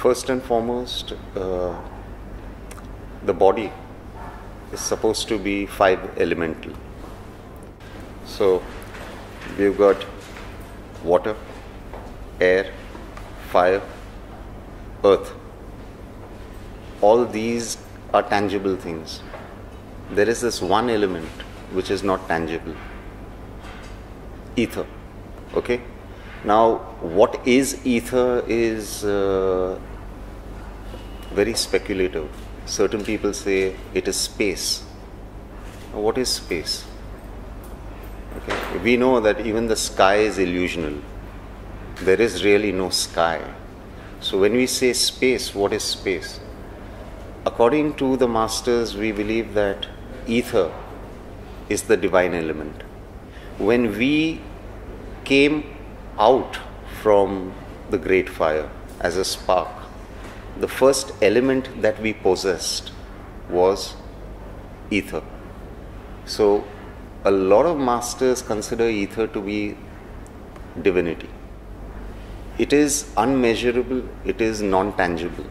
first and foremost, uh, the body is supposed to be five elemental. So we've got water, air, fire, earth. All these are tangible things. There is this one element which is not tangible ether. Okay? Now, what is ether is uh, very speculative. Certain people say it is space. What is space? Okay. We know that even the sky is illusional. There is really no sky. So, when we say space, what is space? According to the masters, we believe that ether is the divine element. When we came out from the great fire as a spark, the first element that we possessed was ether. So, a lot of masters consider ether to be divinity. It is unmeasurable, it is non tangible.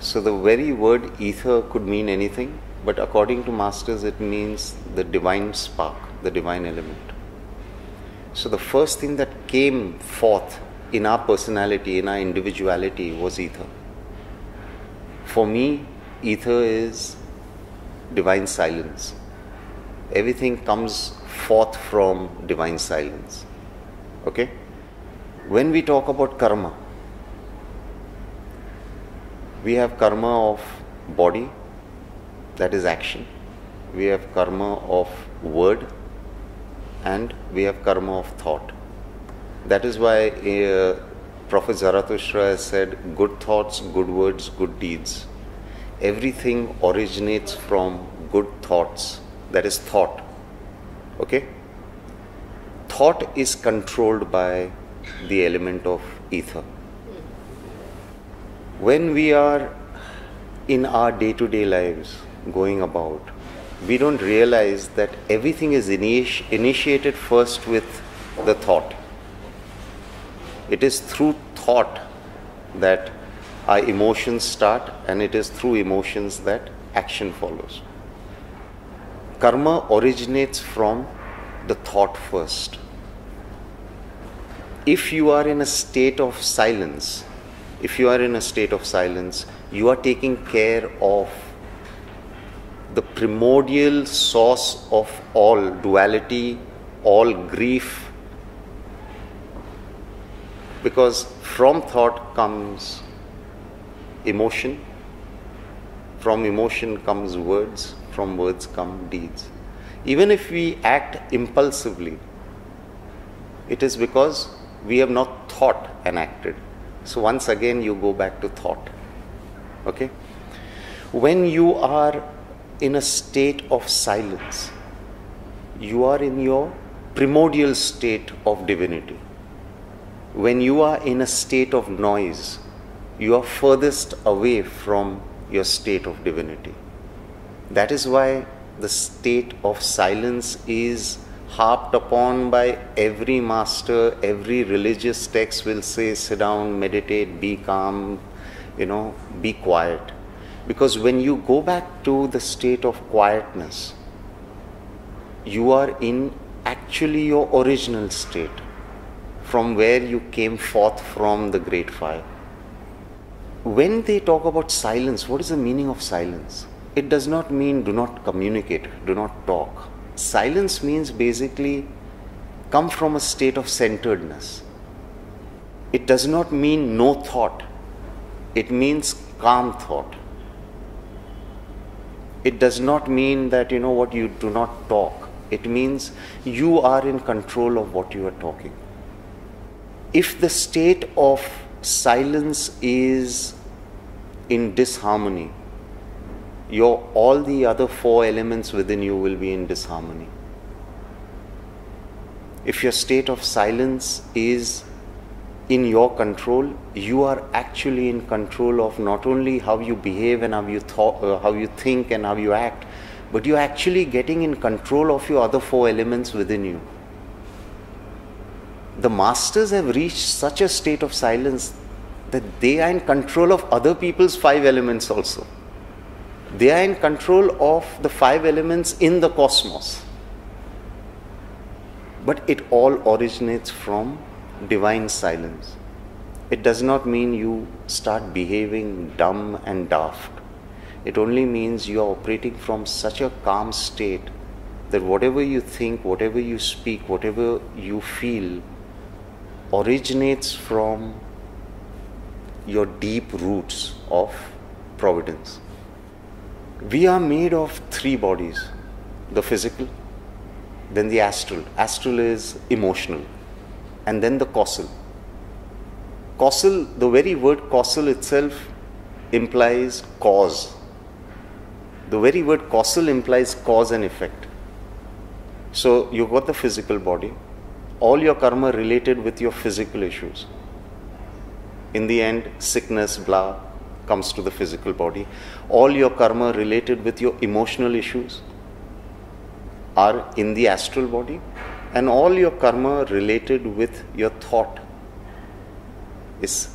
So, the very word ether could mean anything, but according to masters, it means the divine spark, the divine element. So, the first thing that came forth in our personality, in our individuality, was ether. For me, ether is divine silence. Everything comes forth from divine silence. Okay? When we talk about karma, we have karma of body, that is action. We have karma of word, and we have karma of thought. That is why uh, Prophet Zarathustra has said, good thoughts, good words, good deeds. Everything originates from good thoughts, that is thought. Okay? Thought is controlled by the element of ether. When we are in our day to day lives going about, we don't realize that everything is initi- initiated first with the thought. It is through thought that our emotions start, and it is through emotions that action follows. Karma originates from the thought first. If you are in a state of silence, if you are in a state of silence, you are taking care of the primordial source of all duality, all grief. Because from thought comes emotion, from emotion comes words, from words come deeds. Even if we act impulsively, it is because we have not thought and acted. So once again, you go back to thought. Okay? When you are in a state of silence. You are in your primordial state of divinity. When you are in a state of noise, you are furthest away from your state of divinity. That is why the state of silence is harped upon by every master, every religious text will say, sit down, meditate, be calm, you know, be quiet. Because when you go back to the state of quietness, you are in actually your original state from where you came forth from the great fire. When they talk about silence, what is the meaning of silence? It does not mean do not communicate, do not talk. Silence means basically come from a state of centeredness. It does not mean no thought, it means calm thought it does not mean that you know what you do not talk it means you are in control of what you are talking if the state of silence is in disharmony your all the other four elements within you will be in disharmony if your state of silence is in your control, you are actually in control of not only how you behave and how you thought, uh, how you think and how you act, but you're actually getting in control of your other four elements within you. The masters have reached such a state of silence that they are in control of other people's five elements also. They are in control of the five elements in the cosmos. But it all originates from divine silence. It does not mean you start behaving dumb and daft. It only means you are operating from such a calm state that whatever you think, whatever you speak, whatever you feel originates from your deep roots of providence. We are made of three bodies the physical, then the astral. Astral is emotional, and then the causal. Causal, the very word causal itself implies cause. The very word causal implies cause and effect. So you've got the physical body, all your karma related with your physical issues. In the end, sickness, blah, comes to the physical body. All your karma related with your emotional issues are in the astral body, and all your karma related with your thought is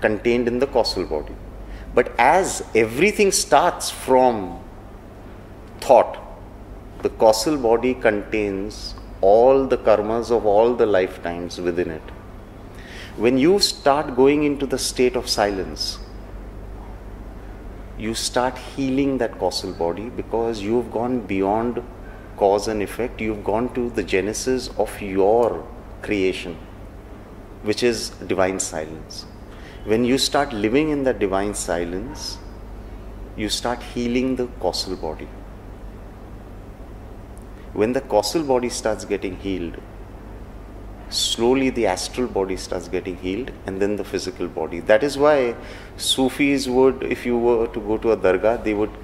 contained in the causal body. But as everything starts from thought, the causal body contains all the karmas of all the lifetimes within it. When you start going into the state of silence, you start healing that causal body because you've gone beyond cause and effect, you've gone to the genesis of your creation, which is divine silence. When you start living in that divine silence, you start healing the causal body. When the causal body starts getting healed, slowly the astral body starts getting healed and then the physical body. That is why sufis would if you were to go to a dargah they would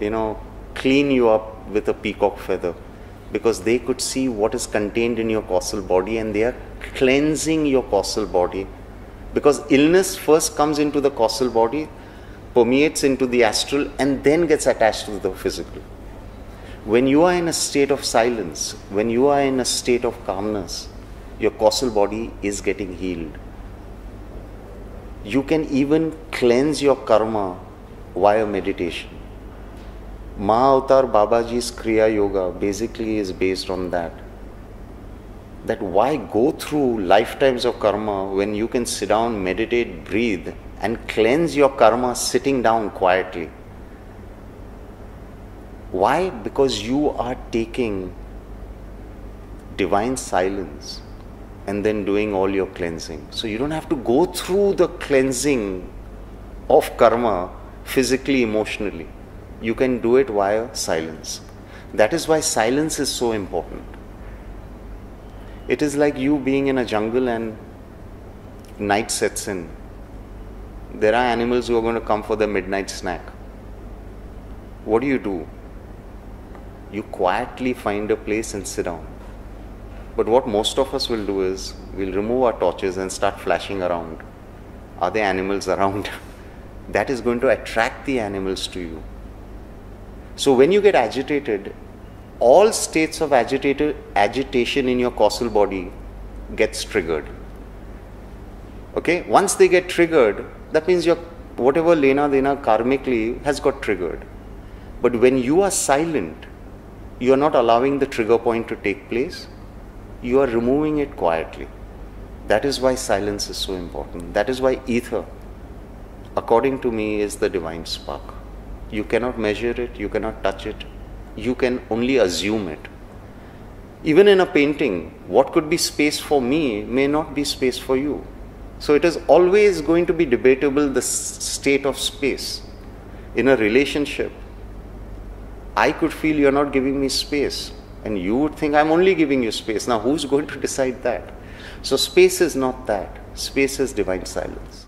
you know clean you up with a peacock feather because they could see what is contained in your causal body and they are cleansing your causal body. Because illness first comes into the causal body permeates into the astral and then gets attached to the physical when you are in a state of silence when you are in a state of calmness your causal body is getting healed. You can even cleanse your karma via meditation. Mahavatar Babaji's Kriya Yoga basically is based on that. That why go through lifetimes of karma when you can sit down, meditate, breathe, and cleanse your karma sitting down quietly? Why? Because you are taking divine silence and then doing all your cleansing. So you don't have to go through the cleansing of karma physically, emotionally. You can do it via silence. That is why silence is so important. It is like you being in a jungle and night sets in. There are animals who are going to come for the midnight snack. What do you do? You quietly find a place and sit down but what most of us will do is we'll remove our torches and start flashing around. Are there animals around? that is going to attract the animals to you. So when you get agitated, all states of agitated, agitation in your causal body gets triggered. Okay, once they get triggered, that means your whatever lena dena karmically has got triggered. But when you are silent, you are not allowing the trigger point to take place you are removing it quietly. That is why silence is so important. That is why ether, according to me, is the divine spark. You cannot measure it, you cannot touch it, you can only assume it. Even in a painting, what could be space for me may not be space for you. So it is always going to be debatable the state of space. In a relationship, I could feel you're not giving me space and you would think, I'm only giving you space. Now, who's going to decide that? So, space is not that. Space is divine silence.